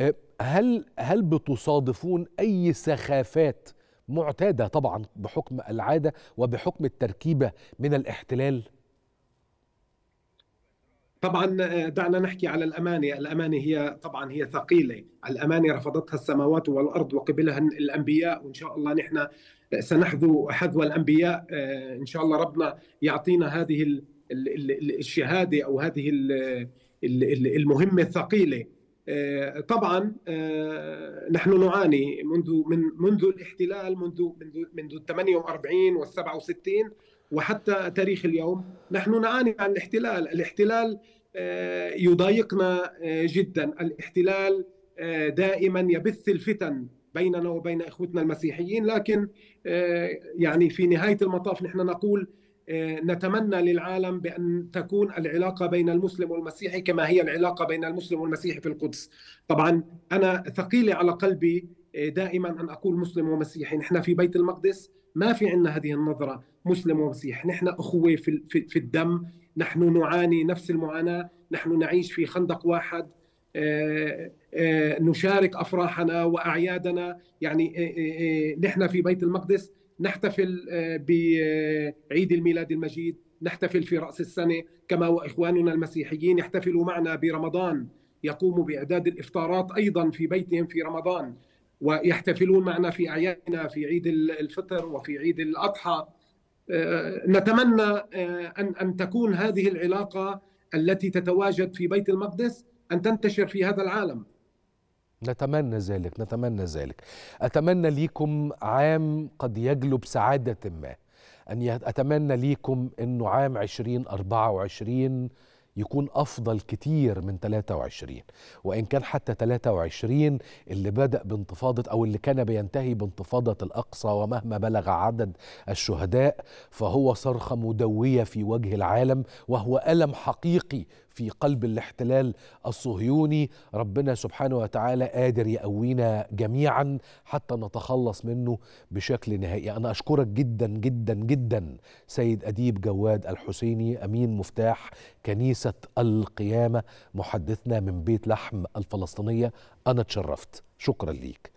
آه، هل هل بتصادفون أي سخافات معتادة طبعا بحكم العادة وبحكم التركيبة من الاحتلال؟ طبعا دعنا نحكي على الأمانة الأمانة هي طبعا هي ثقيلة. الأمانة رفضتها السماوات والأرض وقبلها الأنبياء وإن شاء الله نحن سنحذو حذو الأنبياء. إن شاء الله ربنا يعطينا هذه الشهادة أو هذه المهمة الثقيلة. طبعا نحن نعاني منذ من منذ الاحتلال منذ منذ منذ 48 وال 67 وحتى تاريخ اليوم. نحن نعاني عن الاحتلال. الاحتلال يضايقنا جدا. الاحتلال دائما يبث الفتن. بيننا وبين إخوتنا المسيحيين لكن يعني في نهاية المطاف نحن نقول نتمنى للعالم بأن تكون العلاقة بين المسلم والمسيحي كما هي العلاقة بين المسلم والمسيحي في القدس. طبعا أنا ثقيله على قلبي دائما أن أقول مسلم ومسيحي، نحن في بيت المقدس ما في عندنا هذه النظرة مسلم ومسيحي، نحن أخوة في في الدم، نحن نعاني نفس المعاناة، نحن نعيش في خندق واحد نشارك أفراحنا وأعيادنا، يعني نحن في بيت المقدس نحتفل بعيد الميلاد المجيد نحتفل في رأس السنة. كما وإخواننا المسيحيين يحتفلوا معنا برمضان يقوموا بإعداد الإفطارات أيضا في بيتهم في رمضان ويحتفلون معنا في أعيادنا في عيد الفطر وفي عيد الأضحى. نتمنى أن أن تكون هذه العلاقة التي تتواجد في بيت المقدس أن تنتشر في هذا العالم. نتمنى ذلك نتمنى ذلك. أتمنى ليكم عام قد يجلب سعادة ما. أن أتمنى ليكم أنه عام 2024 يكون أفضل كتير من 23 وإن كان حتى 23 اللي بدأ بانتفاضة أو اللي كان بينتهي بانتفاضة الأقصى ومهما بلغ عدد الشهداء فهو صرخة مدوية في وجه العالم وهو ألم حقيقي في قلب الاحتلال الصهيوني. ربنا سبحانه وتعالى قادر يقوينا جميعا حتى نتخلص منه بشكل نهائي. أنا أشكرك جدا جدا جدا سيد أديب جواد الحسيني أمين مفتاح كنيسة القيامة محدثنا من بيت لحم الفلسطينية أنا تشرفت. شكرا ليك.